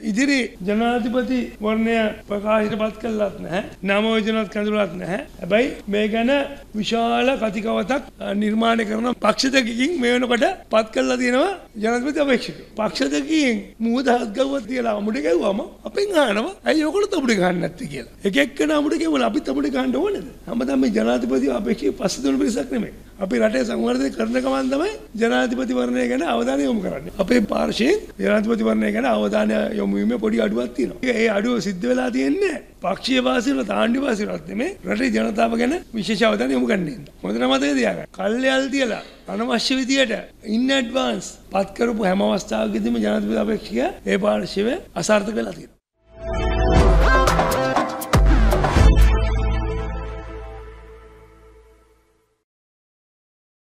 ඉදිරි ජනාධිපති වර්ණය ප්‍රකාශයට පත් කල්ලත් නැහැ නම යෝජනත් කඳුරත් නැහැ. හැබැයි මේ ගැන විශාල කතිකවතක් අ, නිර්මාණය කරන පක්ෂ දෙකකින් මේ වෙනකොට පත් කල්ලා තියෙනවා ජනපති අපේක්ෂක. පක්ෂ දෙකකින් මුහද හත්ගවත් තියලා අමුඩ ගැව්වම අපෙන් අහනවා ඇයි ඔයගොල්ලෝ තමුඩ ගන්න නැත්තේ? කියලා. එක එක්කෙන අමුඩ ගැවුවලා අපි තමුඩ ගන්න ඕනේද? හැමදාම මේ ජනාධිපති අපේක්ෂක පස්සේ දුන්න පිරිසක් නෙමෙයි. අපි රටේ සංවර්ධනය කරන ගමන් තමයි ජනාධිපතිවරණය ගැන අවධානය යොමු කරන්නේ. අපේ පාර්ශවයෙන් ජනාධිපතිවරණය ගැන අවධානය යොමු වීමේ පොඩි අඩුවක් තියෙනවා. ඒ අඩුව සිද්ධ වෙලා තියෙන්නේ පක්ෂීය වාසීවල තාණ්ඩු වාසීවලත් නෙමෙයි රටේ ජනතාව ගැන විශේෂ අවධානය යොමු ගන්න. හොඳට මතක තියාගන්න. කල්යල් තියලා අනවශ්‍ය විදියට ඉන් ඇඩ්වාන්ස් පත් කරපු හැම අවස්ථාවකදීම ජනාධිපති අපේක්ෂකයා ඒ පාර්ශවය අසාර්ථක වෙලා තියෙනවා.